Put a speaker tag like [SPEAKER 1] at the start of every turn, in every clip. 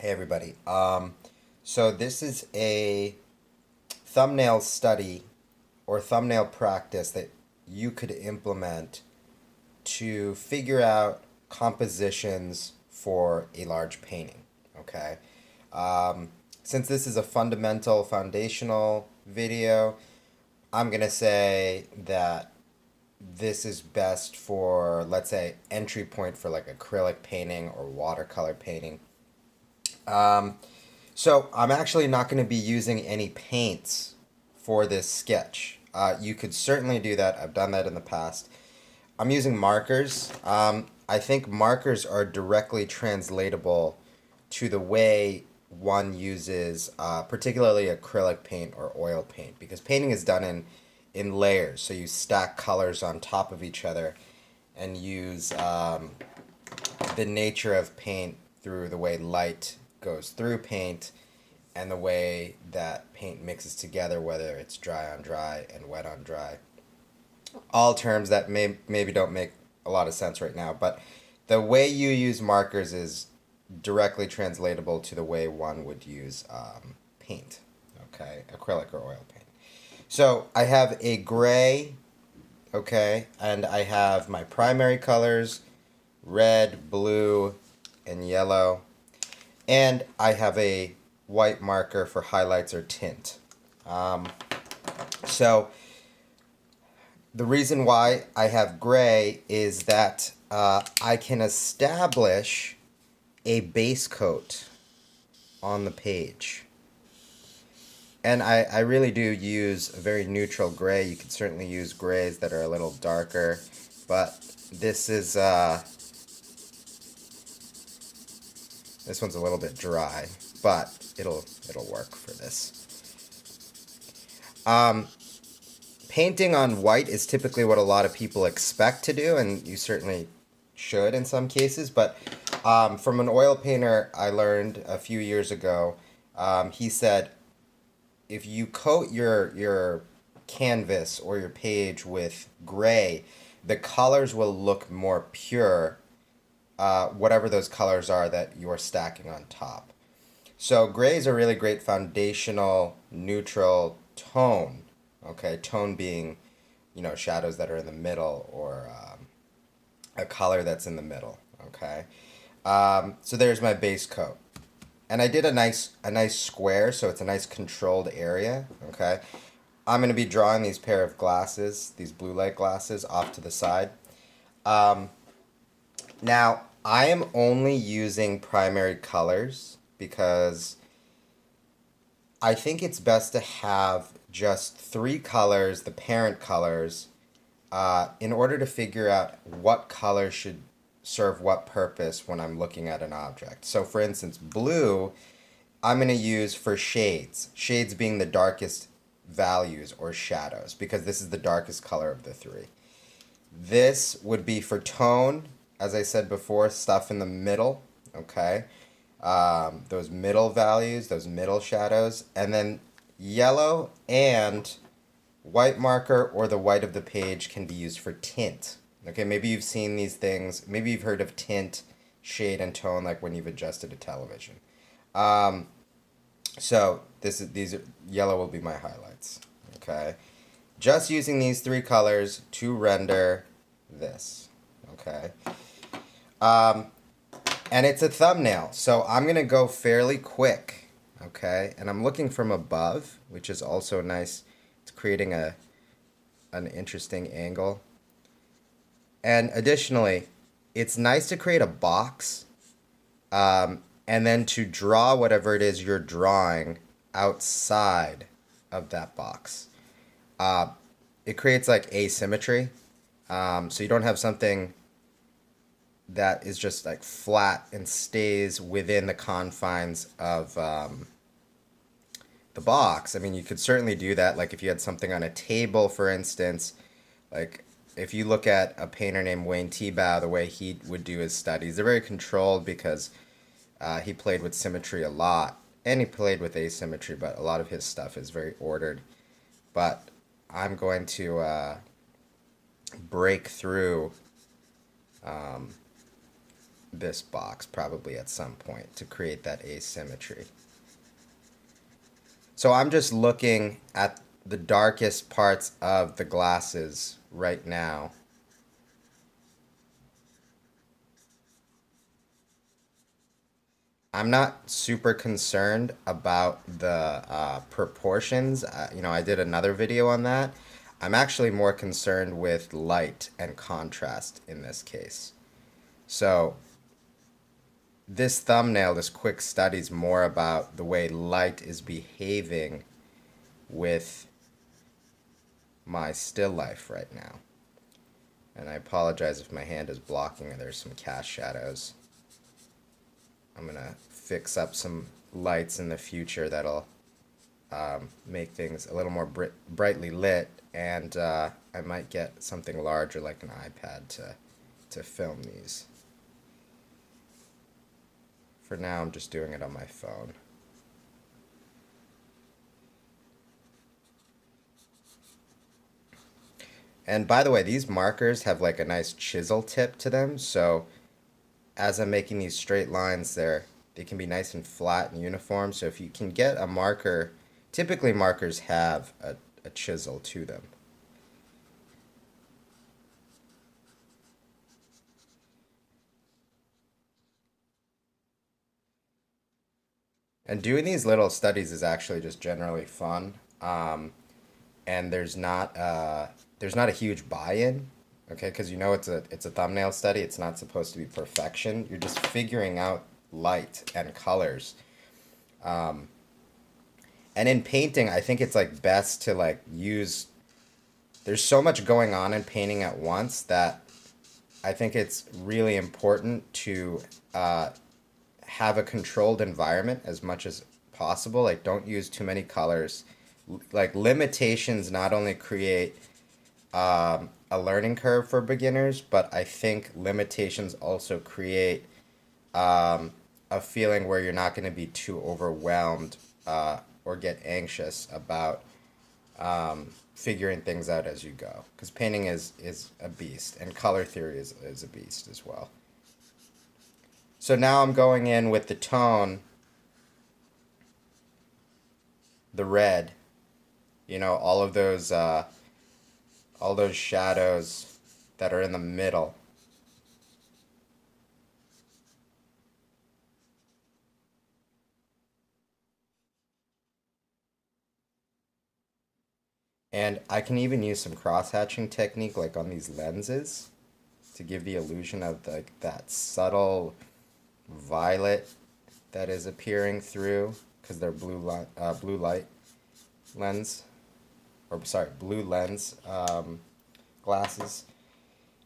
[SPEAKER 1] Hey everybody. Um, so this is a thumbnail study or thumbnail practice that you could implement to figure out compositions for a large painting. Okay. Um, since this is a fundamental, foundational video, I'm gonna say that this is best for let's say entry point for like acrylic painting or watercolor painting um, so I'm actually not going to be using any paints for this sketch. Uh, you could certainly do that. I've done that in the past. I'm using markers. Um, I think markers are directly translatable to the way one uses uh, particularly acrylic paint or oil paint because painting is done in in layers so you stack colors on top of each other and use um, the nature of paint through the way light goes through paint and the way that paint mixes together, whether it's dry on dry and wet on dry. All terms that may maybe don't make a lot of sense right now, but the way you use markers is directly translatable to the way one would use um, paint, okay, acrylic or oil paint. So I have a gray, okay, and I have my primary colors, red, blue, and yellow and I have a white marker for highlights or tint. Um, so the reason why I have gray is that uh, I can establish a base coat on the page. And I, I really do use a very neutral gray. You can certainly use grays that are a little darker, but this is uh, this one's a little bit dry, but it'll it'll work for this. Um, painting on white is typically what a lot of people expect to do, and you certainly should in some cases. But um, from an oil painter I learned a few years ago, um, he said, if you coat your your canvas or your page with gray, the colors will look more pure uh, whatever those colors are that you're stacking on top. So gray is a really great foundational neutral tone. Okay, tone being, you know, shadows that are in the middle or um, a color that's in the middle. Okay, um, so there's my base coat, and I did a nice a nice square, so it's a nice controlled area. Okay, I'm gonna be drawing these pair of glasses, these blue light glasses, off to the side. Um, now I am only using primary colors because I think it's best to have just three colors, the parent colors, uh, in order to figure out what color should serve what purpose when I'm looking at an object. So for instance, blue, I'm going to use for shades, shades being the darkest values or shadows because this is the darkest color of the three. This would be for tone, as I said before, stuff in the middle, okay? Um, those middle values, those middle shadows, and then yellow and white marker or the white of the page can be used for tint. Okay, maybe you've seen these things, maybe you've heard of tint, shade, and tone like when you've adjusted a television. Um, so this is these are, yellow will be my highlights. Okay, just using these three colors to render this. Okay. Um, and it's a thumbnail, so I'm going to go fairly quick, okay? And I'm looking from above, which is also nice. It's creating a an interesting angle. And additionally, it's nice to create a box um, and then to draw whatever it is you're drawing outside of that box. Uh, it creates like asymmetry. Um, so you don't have something that is just like flat and stays within the confines of um, the box. I mean, you could certainly do that. Like if you had something on a table, for instance, like if you look at a painter named Wayne Thiebaud, the way he would do his studies, they're very controlled because uh, he played with symmetry a lot and he played with asymmetry, but a lot of his stuff is very ordered. But I'm going to uh, break through um, this box probably at some point to create that asymmetry. So I'm just looking at the darkest parts of the glasses right now. I'm not super concerned about the uh, proportions. Uh, you know, I did another video on that. I'm actually more concerned with light and contrast in this case. So this thumbnail, this quick study is more about the way light is behaving with my still life right now. And I apologize if my hand is blocking and there's some cast shadows. I'm going to fix up some lights in the future that'll um, make things a little more br brightly lit and uh, I might get something larger like an iPad to, to film these. For now, I'm just doing it on my phone. And by the way, these markers have like a nice chisel tip to them, so as I'm making these straight lines there, they can be nice and flat and uniform. So if you can get a marker, typically markers have a, a chisel to them. And doing these little studies is actually just generally fun. Um, and there's not uh, there's not a huge buy-in, okay? Because you know it's a it's a thumbnail study. It's not supposed to be perfection. You're just figuring out light and colors. Um, and in painting, I think it's like best to like use. There's so much going on in painting at once that I think it's really important to uh, have a controlled environment as much as possible. Like, don't use too many colors. Like, limitations not only create um, a learning curve for beginners, but I think limitations also create um, a feeling where you're not going to be too overwhelmed uh, or get anxious about um, figuring things out as you go. Because painting is, is a beast, and color theory is, is a beast as well. So now I'm going in with the tone, the red, you know, all of those, uh, all those shadows that are in the middle. And I can even use some cross-hatching technique like on these lenses to give the illusion of like that subtle violet that is appearing through because they're blue light, uh, blue light lens, or sorry, blue lens um, glasses.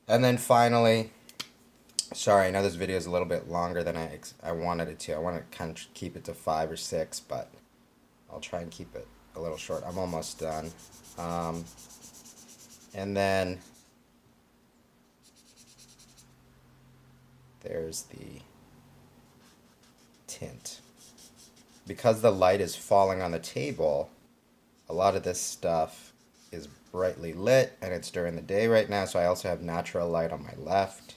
[SPEAKER 1] And then finally, sorry, I know this video is a little bit longer than I, I wanted it to. I want to kind of keep it to five or six, but I'll try and keep it a little short. I'm almost done. Um, and then there's the tint. Because the light is falling on the table, a lot of this stuff is brightly lit and it's during the day right now, so I also have natural light on my left.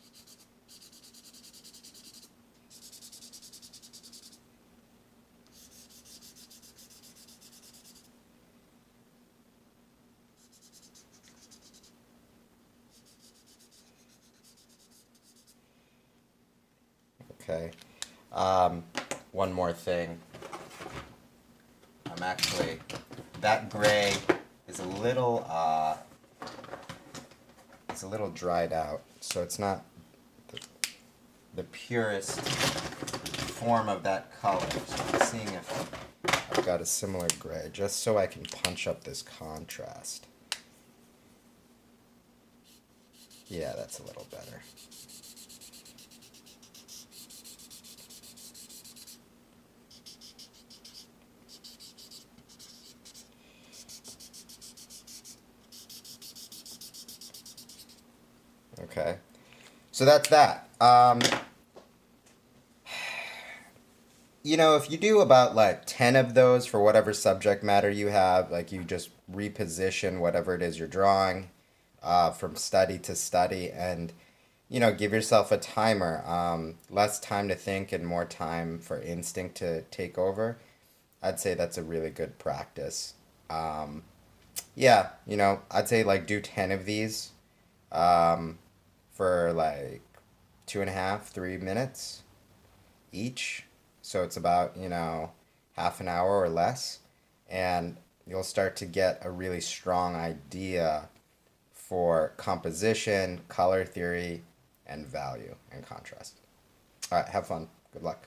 [SPEAKER 1] Okay. Um, one more thing. I'm actually, that gray is a little, uh, it's a little dried out, so it's not the, the purest form of that color. So I'm seeing if I've got a similar gray, just so I can punch up this contrast. Yeah, that's a little better. Okay. So that's that. Um, you know, if you do about like 10 of those for whatever subject matter you have, like you just reposition whatever it is you're drawing uh, from study to study, and you know, give yourself a timer. Um, less time to think and more time for instinct to take over. I'd say that's a really good practice. Um, yeah, you know, I'd say like do 10 of these um, for like two and a half, three minutes each. So it's about, you know, half an hour or less. And you'll start to get a really strong idea for composition, color theory, and value and contrast. All right, have fun. Good luck.